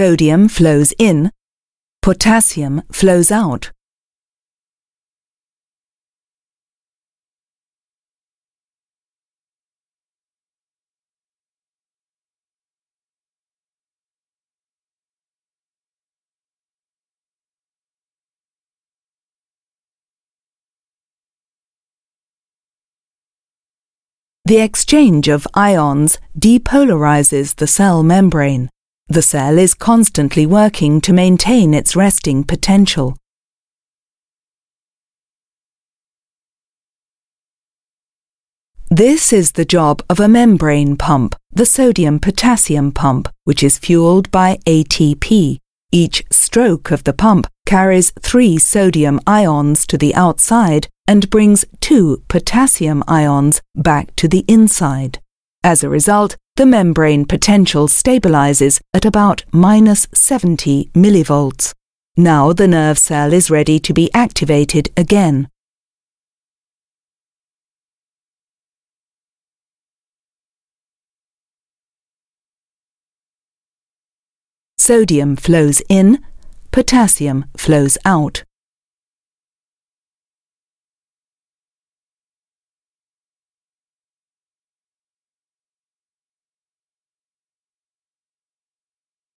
Sodium flows in, potassium flows out. The exchange of ions depolarizes the cell membrane. The cell is constantly working to maintain its resting potential. This is the job of a membrane pump, the sodium-potassium pump, which is fueled by ATP. Each stroke of the pump carries three sodium ions to the outside and brings two potassium ions back to the inside. As a result, the membrane potential stabilizes at about minus 70 millivolts. Now the nerve cell is ready to be activated again. Sodium flows in, potassium flows out.